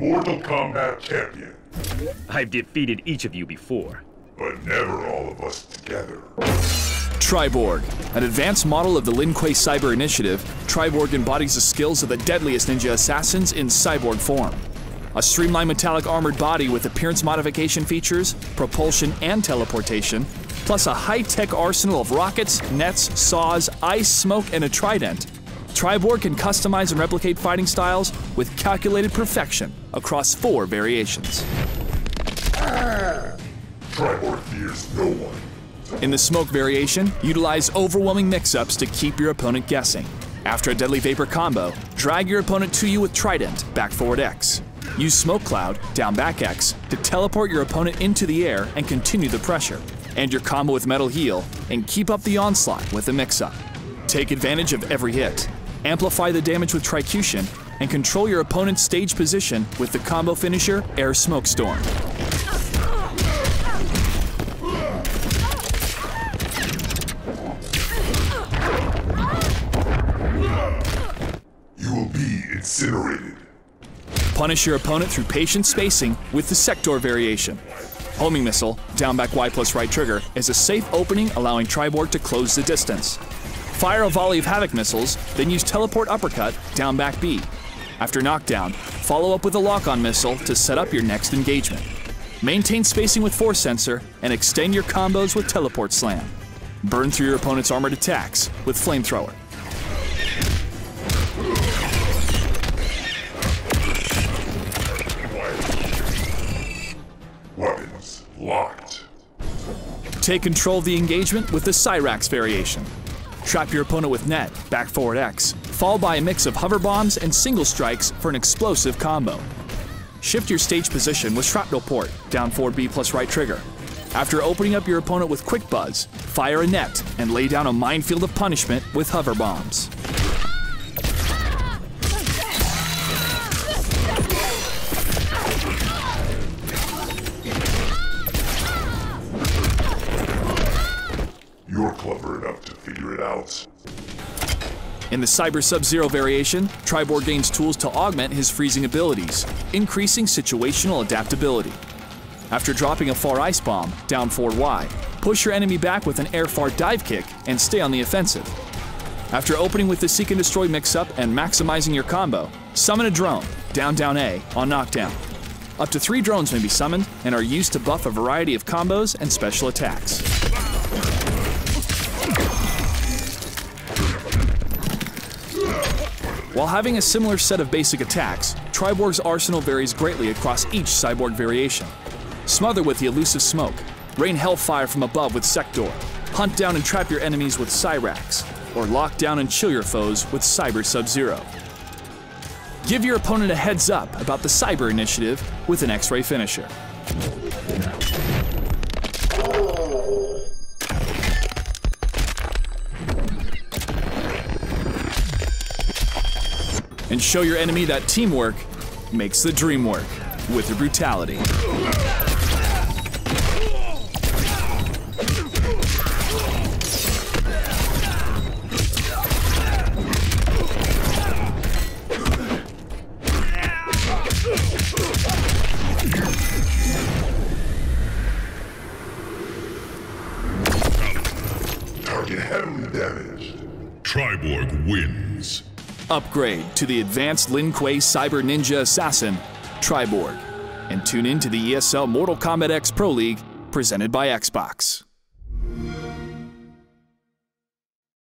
Mortal Kombat champion, I've defeated each of you before. but never all of us together. Triborg, an advanced model of the Lin Kuei Cyber Initiative, Triborg embodies the skills of the deadliest ninja assassins in cyborg form. A streamlined metallic armored body with appearance modification features, propulsion, and teleportation, plus a high tech arsenal of rockets, nets, saws, ice, smoke, and a trident. Triborg can customize and replicate fighting styles with calculated perfection across four variations. Triborg fears no one. In the smoke variation, utilize overwhelming mix-ups to keep your opponent guessing. After a deadly vapor combo, drag your opponent to you with Trident, back forward X. Use Smoke Cloud, down back X, to teleport your opponent into the air and continue the pressure. End your combo with Metal Heal, and keep up the onslaught with a mix-up. Take advantage of every hit. Amplify the damage with Tricution, and control your opponent's stage position with the combo finisher Air Smoke Storm. You will be incinerated. Punish your opponent through patient spacing with the Sektor variation. Homing missile, down back Y plus right trigger, is a safe opening allowing Triborg to close the distance. Fire a volley of Havoc missiles, then use Teleport Uppercut, down back B. After knockdown, follow up with a lock on missile to set up your next engagement. Maintain spacing with Force Sensor and extend your combos with Teleport Slam. Burn through your opponent's armored attacks with Flamethrower. Weapons locked. Take control of the engagement with the Cyrax variation. Trap your opponent with net, back forward X, followed by a mix of hover bombs and single strikes for an explosive combo. Shift your stage position with Shrapnel Port, down forward B plus right trigger. After opening up your opponent with Quick Buzz, fire a net and lay down a minefield of punishment with hover bombs. Clever enough to figure it out. In the Cyber Sub Zero variation, Triborg gains tools to augment his freezing abilities, increasing situational adaptability. After dropping a far ice bomb, down forward Y, push your enemy back with an air far dive kick and stay on the offensive. After opening with the Seek and Destroy mix up and maximizing your combo, summon a drone, down down A, on knockdown. Up to three drones may be summoned and are used to buff a variety of combos and special attacks. While having a similar set of basic attacks, Triborg's arsenal varies greatly across each cyborg variation. Smother with the elusive smoke, rain hellfire from above with Sektor, hunt down and trap your enemies with Cyrax, or lock down and chill your foes with Cyber Sub Zero. Give your opponent a heads up about the Cyber Initiative with an X ray finisher. And show your enemy that teamwork makes the dream work with your brutality. Target. Triborg wins. Upgrade to the advanced Lin Kuei Cyber Ninja Assassin, Triborg, and tune in to the ESL Mortal Kombat X Pro League presented by Xbox.